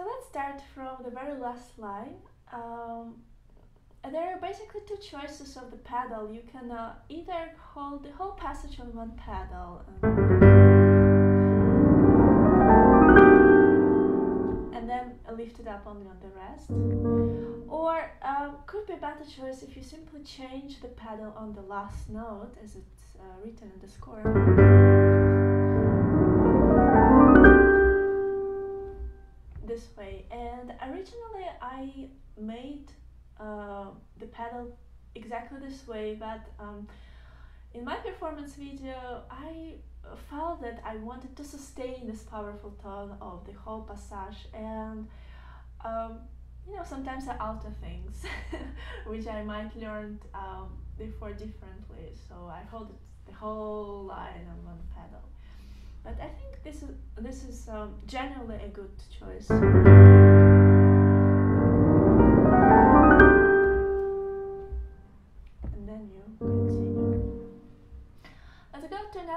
So let's start from the very last line. Um, there are basically two choices of the pedal. You can uh, either hold the whole passage on one pedal and then lift it up only on the rest. Or um, could be a better choice if you simply change the pedal on the last note as it's uh, written in the score. Originally I made uh, the pedal exactly this way, but um, in my performance video, I felt that I wanted to sustain this powerful tone of the whole passage, and um, you know, sometimes I alter things, which I might learn um, before differently. So I hold the whole line on one pedal, but I think this is this is um, generally a good choice.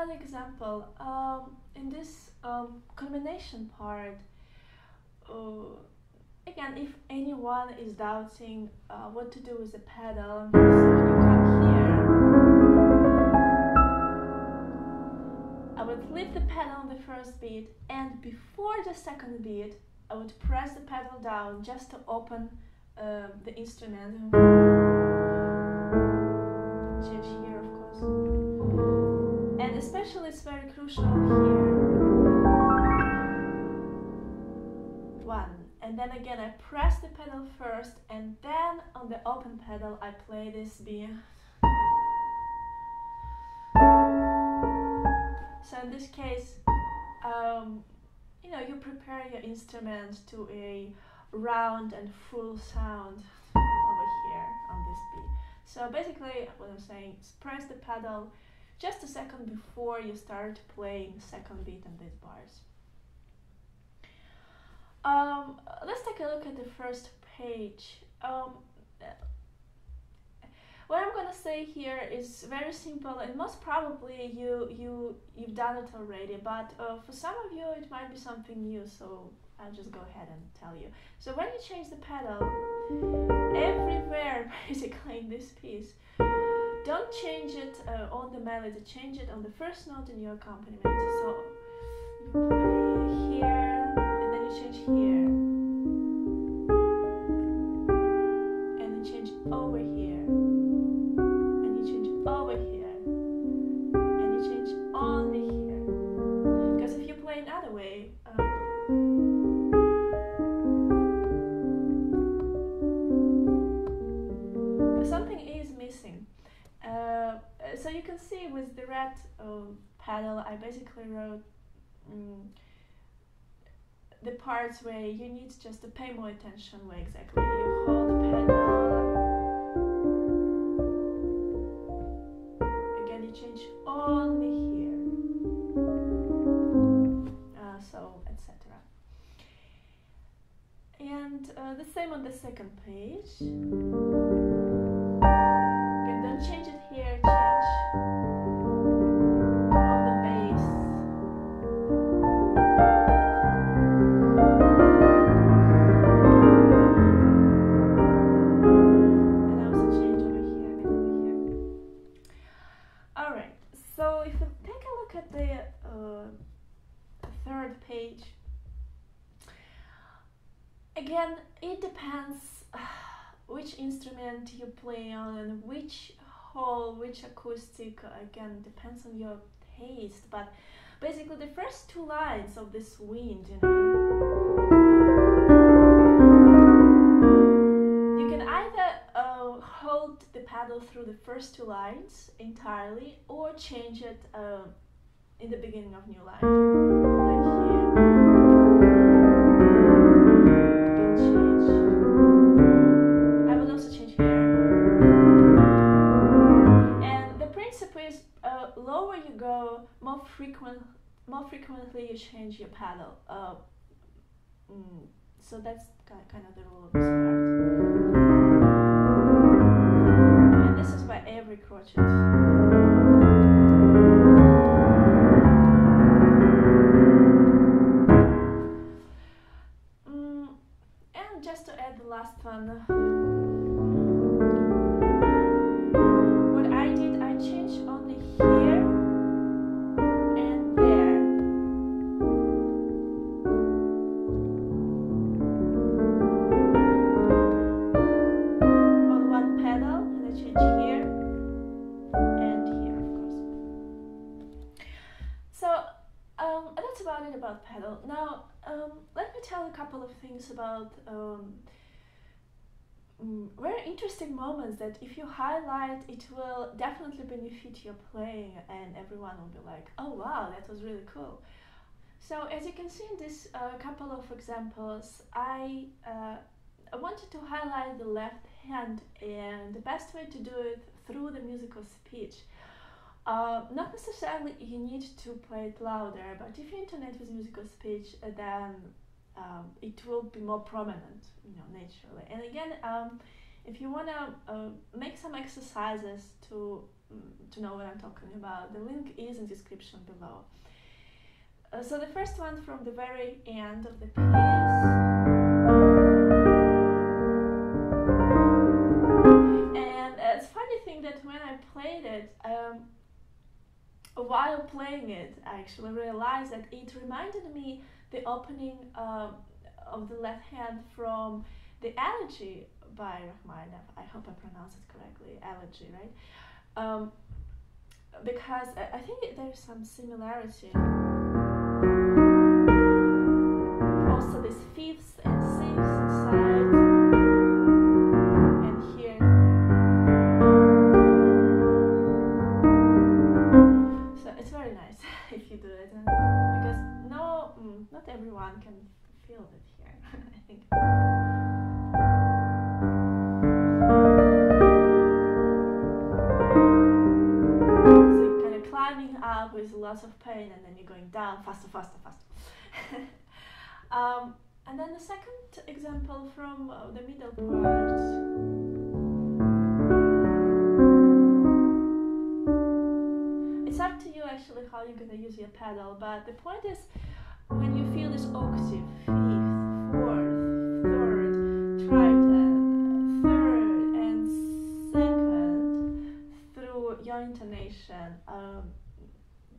Another example. Um, in this um, combination part, uh, again, if anyone is doubting uh, what to do with the pedal, you I would lift the pedal on the first beat, and before the second beat, I would press the pedal down just to open uh, the instrument. Change here, of course And especially it's very crucial here. One. And then again I press the pedal first and then on the open pedal I play this B. So in this case, um, you know, you prepare your instrument to a round and full sound So basically what I'm saying is press the pedal just a second before you start playing second beat and beat bars. Um, let's take a look at the first page. Um, what I'm gonna say here is very simple, and most probably you you you've done it already. But uh, for some of you, it might be something new. So I'll just go ahead and tell you. So when you change the pedal, everywhere basically in this piece, don't change it uh, on the melody, change it on the first note in your accompaniment. So you play here, and then you change here. Um, the parts where you need just to pay more attention where exactly you hold the pedal. Again, you change only here. Uh, so, etc. And uh, the same on the second page. Which instrument you play on and which hall which acoustic again depends on your taste but basically the first two lines of this wind you know. You can either uh, hold the pedal through the first two lines entirely or change it uh, in the beginning of new line mm, so that's kind of the rule of this tell a couple of things about um, mm, very interesting moments that if you highlight, it will definitely benefit your playing, and everyone will be like, "Oh wow, that was really cool." So as you can see in this uh, couple of examples, I uh, wanted to highlight the left hand and the best way to do it through the musical speech. Uh, not necessarily you need to play it louder, but if you intonate with musical speech, then um, it will be more prominent, you know, naturally. And again, um, if you want to uh, make some exercises to um, to know what I'm talking about, the link is in description below. Uh, so the first one from the very end of the piece. And uh, it's funny thing that when I played it, um, while playing it, I actually realized that it reminded me the opening uh, of the left hand from the Elegy by Rachmaninoff. I hope I pronounce it correctly, Elegy, right? Um, because I think there's some similarity. Everyone can feel it here. I think. up with lots of pain and then you're going down faster, faster, faster. um, and then the second example from uh, the middle part. It's up to you actually how you're gonna use your pedal, but the point is when you feel this octave, fifth, fourth, third, triton, third, and second through your intonation. Um,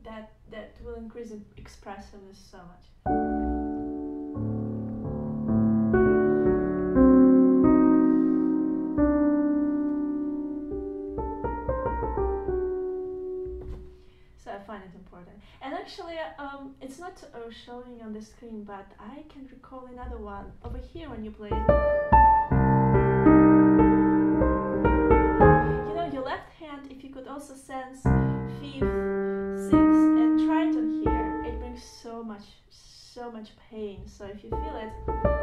that that will increase the expressiveness so much. Um, it's not uh, showing on the screen, but I can recall another one over here when you play. You know, your left hand, if you could also sense fifth sixth, and triton here, it brings so much, so much pain. So if you feel it,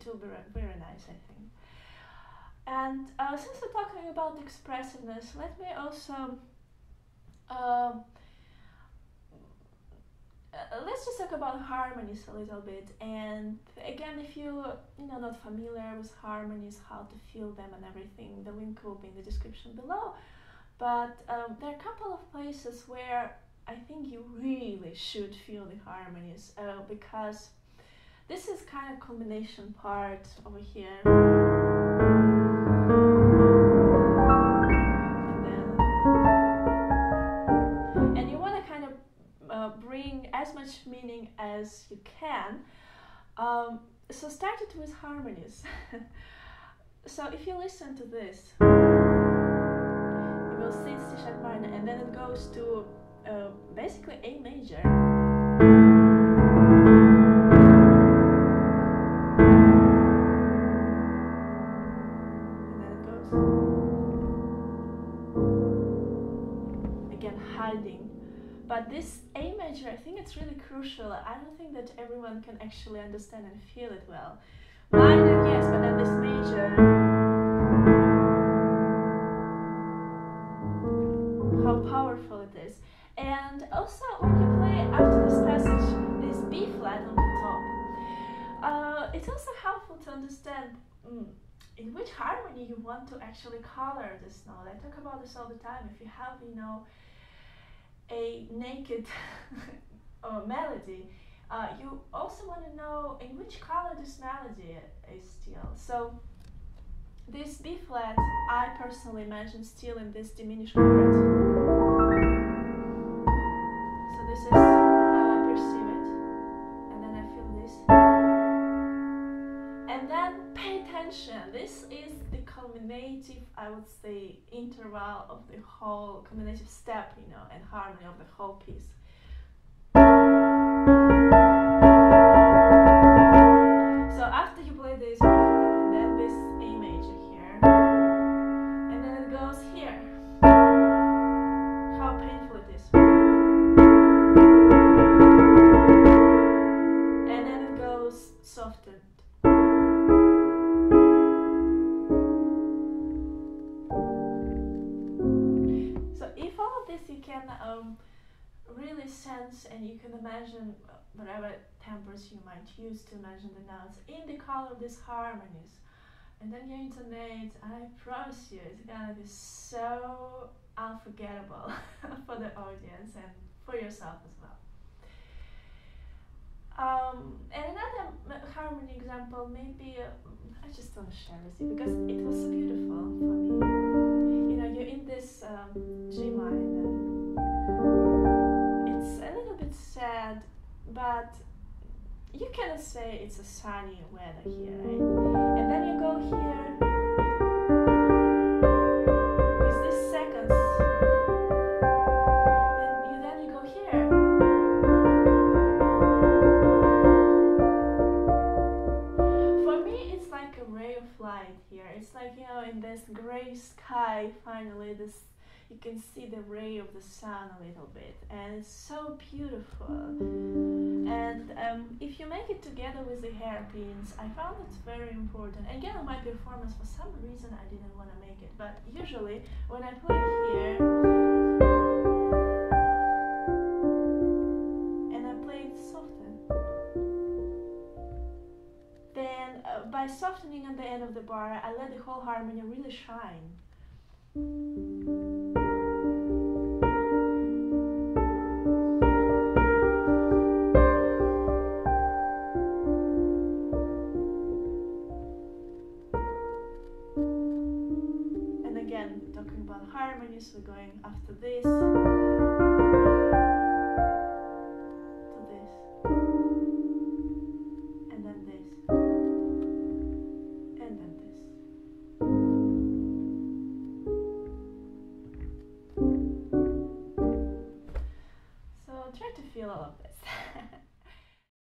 it will be very nice, I think. And uh, since we're talking about expressiveness, let me also um, uh, let's just talk about harmonies a little bit and again if you you know not familiar with harmonies how to feel them and everything the link will be in the description below but um, there are a couple of places where i think you really should feel the harmonies uh, because this is kind of combination part over here And you wanna kind of uh bring as much meaning as you can. Um, so start it with harmonies. so if you listen to this, you will see C sharp minor, and then it goes to uh, basically A major. Everyone can actually understand and feel it well. Minor, yes, but then this major. How powerful it is. And also, when you play after this passage, this B flat on the top, uh, it's also helpful to understand mm, in which harmony you want to actually color this note. I talk about this all the time. If you have, you know, a naked melody, uh, you also want to know in which color this melody is still. So this B flat, I personally imagine still in this diminished chord. So this is how I perceive it. And then I feel this. And then pay attention. This is the culminative, I would say, interval of the whole culminative step, you know, and harmony of the whole piece. You can um, really sense and you can imagine whatever tempers you might use to imagine the notes in the color of these harmonies. And then you intonate, I promise you, it's gonna be so unforgettable for the audience and for yourself as well. Um, and another harmony example, maybe uh, I just want to share with you because it was beautiful for me. You know, you're in this um, but you cannot say it's a sunny weather here, right? And then you go here with these seconds. And then you go here. For me, it's like a ray of light here. It's like, you know, in this gray sky, finally, this you can see the ray of the sun a little bit and it's so beautiful. And um, if you make it together with the hairpins I found it's very important. Again on my performance for some reason I didn't want to make it but usually when I play here and I play it soften then uh, by softening at the end of the bar I let the whole harmony really shine but harmonies, we're going after this.